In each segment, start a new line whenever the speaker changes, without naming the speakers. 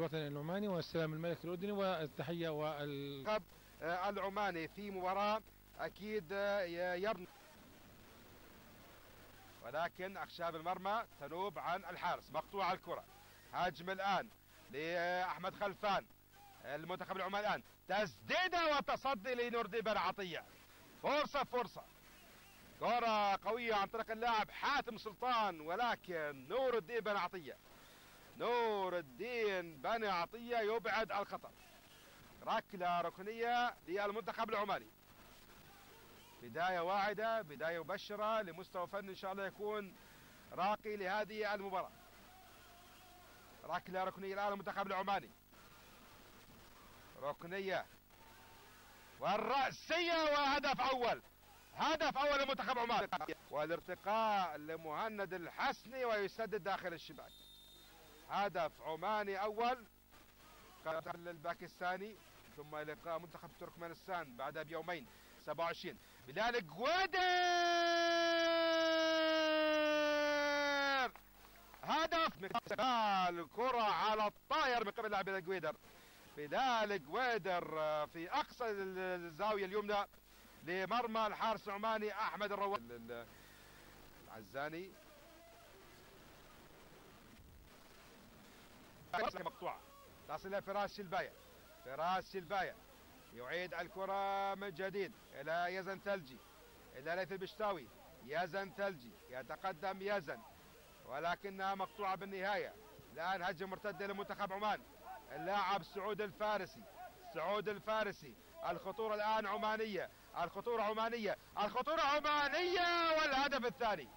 الوطن العماني والسلام الملك الأردني والتحية وال
آه، العماني في مباراة أكيد آه، يبني ولكن أخشاب المرمى تنوب عن الحارس مقطوع الكرة. هاجم الآن لأحمد خلفان المنتخب العماني الآن. تسديدة وتصدي لنور ديبر عطية. فرصة فرصة. كرة قوية عن طريق اللاعب حاتم سلطان ولكن نور الدين بن عطية. نور الدين بن عطية يبعد الخطر. ركلة ركنية للمنتخب العماني. بداية واعدة بداية مبشرة لمستوى فن إن شاء الله يكون راقي لهذه المباراة. ركلة ركنية الآن المنتخب العماني. ركنية. والرأسية وهدف أول. هدف أول لمنتخب عمان والارتقاء لمهند الحسني ويسدد داخل الشباك. هدف عماني أول. قبل الباكستاني ثم لقاء منتخب تركمانستان بعدها بيومين 27 بلال جويدر هدف الكرة على الطاير من قبل لاعب الجويدر بلال جويدر في أقصى الزاوية اليمنى لمرمى الحارس العماني أحمد الرواد. العزاني. مقطوعه تصل فراس شلبايه فراس شلبايه يعيد الكرة من جديد. إلى يزن ثلجي. إلى ليث البشتاوي. يزن ثلجي. يتقدم يزن. ولكنها مقطوعة بالنهاية. الان هجمه مرتدة لمنتخب عمان. اللاعب سعود الفارسي. سعود الفارسي. الخطورة الآن عمانية. الخطورة عمانية. الخطورة عمانية والهدف الثاني.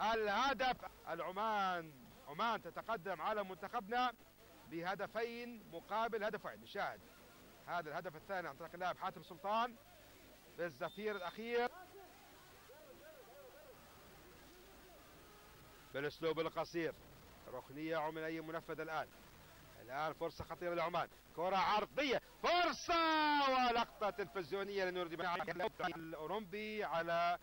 الهدف العمان. عمان تتقدم على منتخبنا بهدفين مقابل هدف واحد نشاهد هذا الهدف الثاني عن طريق اللاعب حاتم سلطان بالزفير الأخير. بالأسلوب القصير. ركنية عمانية منفذة الآن. الآن فرصة خطيرة لعمان. كرة عرضية. فرصة ولقطة تلفزيونية لنور الأولمبي على